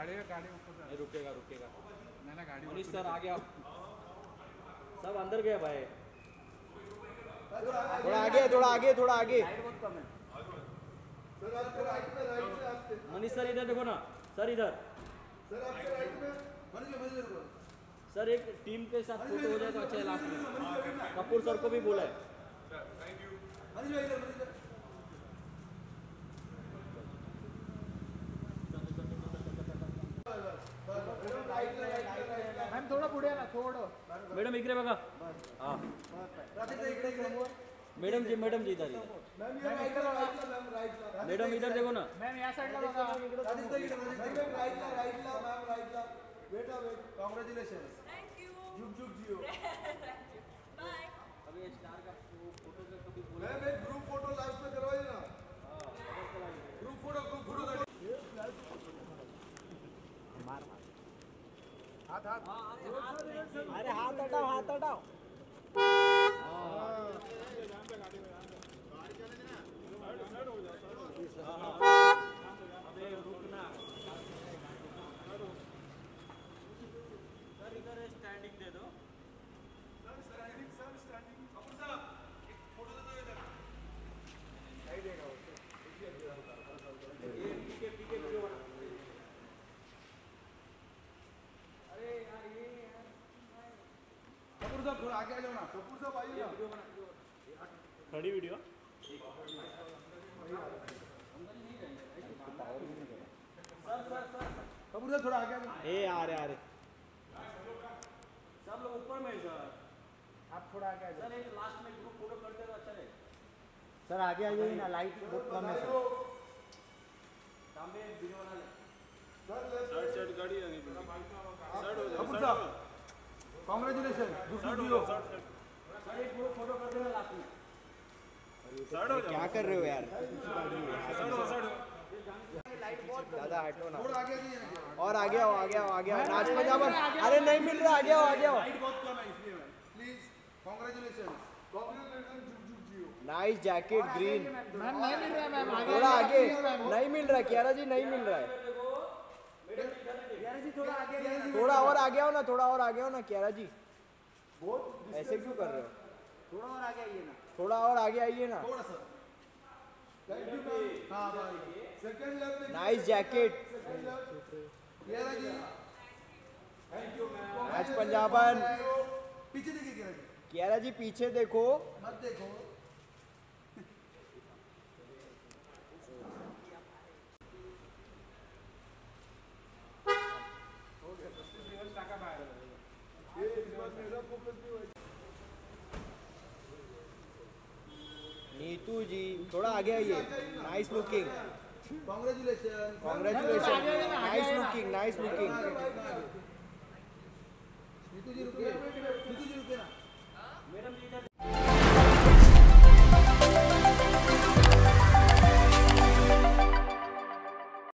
गाड़ी है गाड़ी ऊपर रुकेगा रुकेगा। ना ना गाड़ी मनीष सर आ गया सब अंदर गए भाई। थोड़ा आगे थोड़ा आगे थोड़ा आगे। मनीष सर इधर देखो ना। सर इधर। सर एक टीम के साथ फ़ोटो हो जाए तो अच्छा है लास्ट में। कपूर सर को भी बोला है। मॅम थोडं पुढे ना थोडं. मैडम इकडे बघा. हा. मैडम जी मैडम जी इधर मैडम इधर देखो ना. मॅम या साईडला बघा. Congratulation Thank you. जुग जुग जिओ Bye. अभी स्टार का फ़ोटो का कभी बोला मैम एक ग्रुप फ़ोटो लास्ट में करवाइए ना ग्रुप फ़ोटो ग्रुप फ़ोटो कर अरे हाथ हटाओ हाथ हटाओ। स्टैंडिंग दे दो। थोड़ा आगे आ जाओ ना कपूर साहब आइए ना। खड़ी वीडियो कपूर साहब थोड़ा आगे ए आ रहे आ रहे सब लोग ऊपर में सर। आप थोड़ा आगे आ जाओ। सर एक लास्ट में ग्रुप फ़ोटो करते तो अच्छा रहे। सर आगे आ जाइए ना लाइट बहुत कम है सर। तांबे वीडियो बना ले साहब कॉन्ग्रेचुलेशन जुग जुग जिओ सर एक ग्रुप फ़ोटो कर देना लास्ट में क्या कर रहे हो यार? दादा हटो ना। थोड़ा आगे आ और आगे आओ आगे आओ आगे आओ। नाच पंजाबन अरे नहीं मिल रहा आगे आओ आगे आओ। लाइट बहुत कम है इसलिए मैम प्लीज़ जिओ नाइस जैकेट ग्रीन मैम नहीं मिल रहा है मैम आगे थोड़ा आगे नहीं मिल रहा है कियारा जी नहीं मिल रहा है थोड़ा और आगे आओ ना थोड़ा और आगे आओ ना कियारा जी। बहुत ऐसे क्यों कर रहे हो? थोड़ा और आगे आइए ना। थोड़ा और आगे आइए ना। थोड़ा सा। थैंक यू मैम हाँ भाई second left nice jacket Kiara ji. Thank you ma'am नाच पंजाबन पीछे देखिए कियारा कियारा जी पीछे देखो। मत देखो। नीतू जी थोड़ा आगे आइए। Nice looking congratulation congratulation nice looking nice looking Neetu ji रुकिए। नीतू जी रुकिए ना। मैडम जी